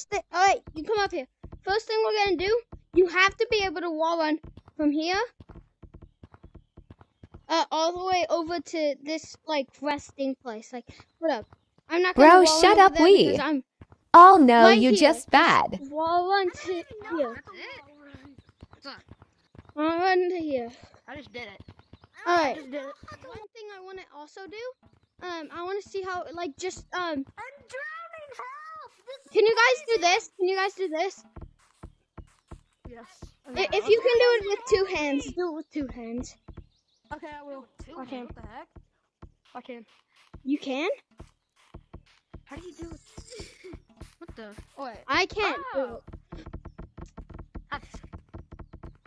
first thing, all right, you come up here. First thing we're gonna do, you have to be able to wall run from here, uh, all the way over to this like resting place. Like, what up? I'm not gonna Bro, wall shut run up, over there we. because I'm Oh no, Right you here. just bad. wall run to here. What's up? Wall run to here. I just did it. All right. I right. just did it. One thing I want to also do, um, I want to see how like just um, I'm drowning. Help! This can you guys do this? Can you guys do this? Yes. I- If you can do it with two hands, do it with two hands. Okay, I will. I can. What the heck? I can. You can? How do you do it? What the? Oh, wait. I can't do Oh.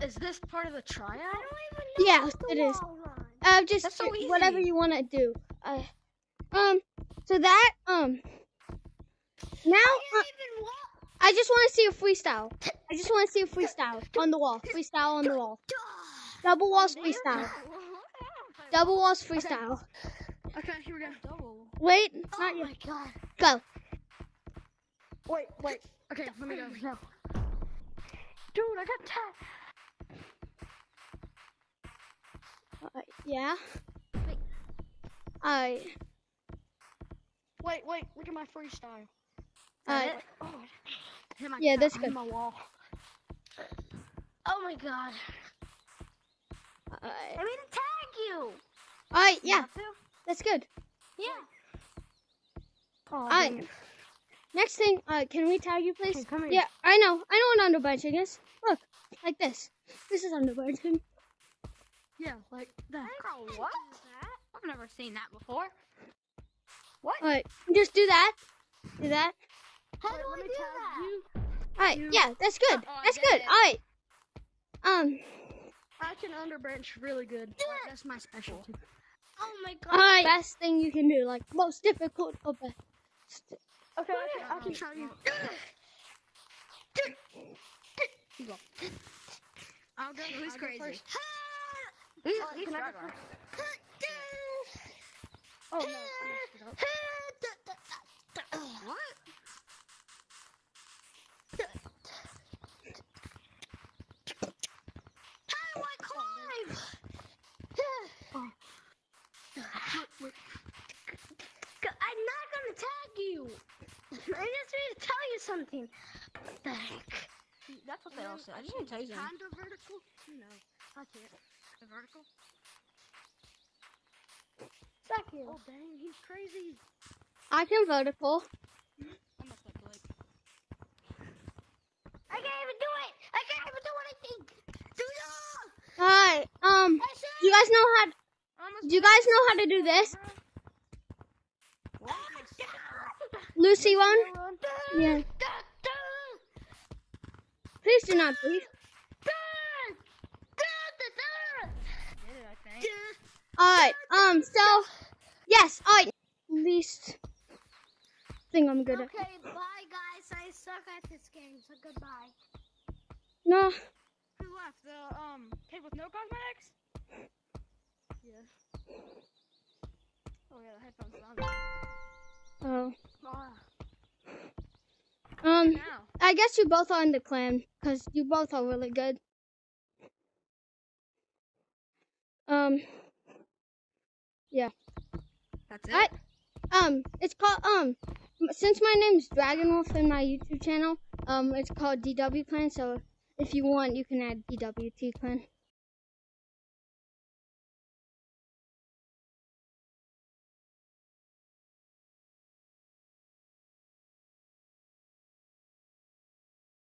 Is this part of the tryout? Yeah, it is. Uh, just That's so do whatever you want to do. Uh, um, so that um, now uh, I just want to see a freestyle. I just want to see a freestyle on the wall. Freestyle on the wall. Double walls freestyle. Double walls freestyle. Okay, here we go. Double. Wait, Oh not yet. my god. Go. Wait, wait. Okay, let me go now. Dude, I got tagged. Uh, yeah. Wait. I. Wait, wait. Look at my freestyle. Uh, Oh, Yeah, that's good. my wall. Oh my god. I. I mean to tag you. All right. Yeah, that's good. Yeah. Oh, I- Next thing, uh, can we tag you, please? Okay, come here. Yeah, I know. I know what underbenching is. Look, like this. This is underbenching. Yeah, like that. what? I've never seen that before. What? All right, just do that. Do that. How do I do that? All right. You- Yeah, that's good. Uh-oh, That's good. it. All right. Um. I can underbench really good. Like, that's my specialty. Oh my All right. Best thing you can do, like most difficult or best. Okay, I can, I can show you. I'll go. Who's I'll go crazy? first. Who's, Oh, who's can I go first? Oh no. I messed it up. What? How do I climb? Oh. I'm not gonna tag you. I just need to tell you something. The? That's what they all say. I just want to tell you something. Kind of vertical? No, I can't. The vertical? Second. Oh dang, he's crazy. I can vertical. I'm up like Blake. I can't even do it. I can't even do anything. Do you? All right. Um. Do you guys know how? Do you guys know how to do this? Lucy one. Yeah. Please do not breathe. Did it, I think. All right. Um. So. Yes. All right. Least thing I'm good at. Okay, bye guys. I suck at this game, so goodbye. No. Who left? The um kid with no cosmetics? Yeah. Oh yeah, the headphones on. Oh. Ah. Um. Now. I guess you both are in the clan because you both are really good. Um. Yeah. That's it. I- Um. It's called um. Since my name's Dragon Wolf in my YouTube channel, um, it's called DW Clan. So if you want, you can add DWT Clan.